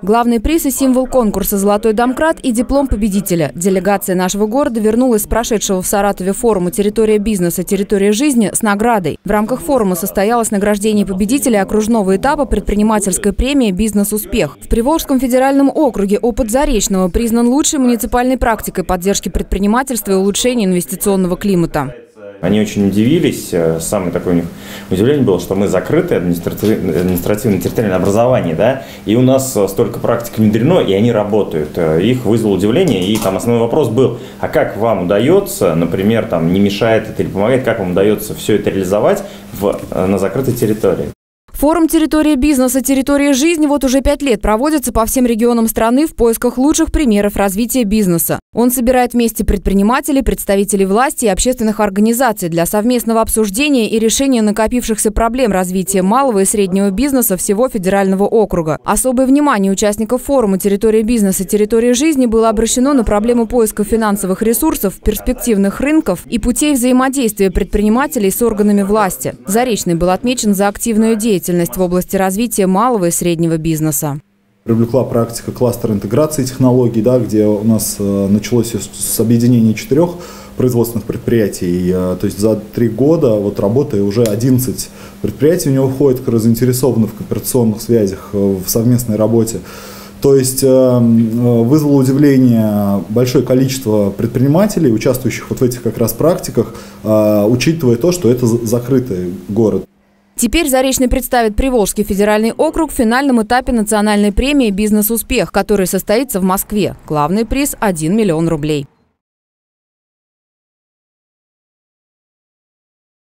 Главный приз и символ конкурса «Золотой домкрат» и диплом победителя. Делегация нашего города вернулась с прошедшего в Саратове форума «Территория бизнеса. Территория жизни» с наградой. В рамках форума состоялось награждение победителя окружного этапа предпринимательской премии «Бизнес-успех». В Приволжском федеральном округе опыт Заречного признан лучшей муниципальной практикой поддержки предпринимательства и улучшения инвестиционного климата. Они очень удивились. Э, самое такое у них удивление было, что мы закрыты административно-территориальное образование, да, и у нас э, столько практик внедрено, и они работают. Э, их вызвало удивление, и там основной вопрос был, а как вам удается, например, там не мешает это или помогает, как вам удается все это реализовать в, на закрытой территории? Форум «Территория бизнеса. Территория жизни» вот уже пять лет проводится по всем регионам страны в поисках лучших примеров развития бизнеса. Он собирает вместе предпринимателей, представителей власти и общественных организаций для совместного обсуждения и решения накопившихся проблем развития малого и среднего бизнеса всего федерального округа. Особое внимание участников форума «Территория бизнеса. Территория жизни» было обращено на проблему поиска финансовых ресурсов, перспективных рынков и путей взаимодействия предпринимателей с органами власти. Заречный был отмечен за активную деятельность деятельность в области развития малого и среднего бизнеса привлекла практика кластера интеграции технологий, да, где у нас э, началось с объединения четырех производственных предприятий. Э, то есть за три года вот работая уже 11 предприятий у него входит, которые заинтересованы в кооперационных связях, э, в совместной работе. То есть вызвало удивление большое количество предпринимателей, участвующих вот в этих как раз практиках, учитывая то, что это закрытый город. Теперь Заречный представит Приволжский федеральный округ в финальном этапе национальной премии «Бизнес-успех», который состоится в Москве. Главный приз – 1 миллион рублей.